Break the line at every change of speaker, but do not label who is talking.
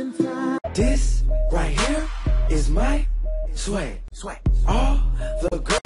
can fly.
This right here is my sway. Sway All the girls.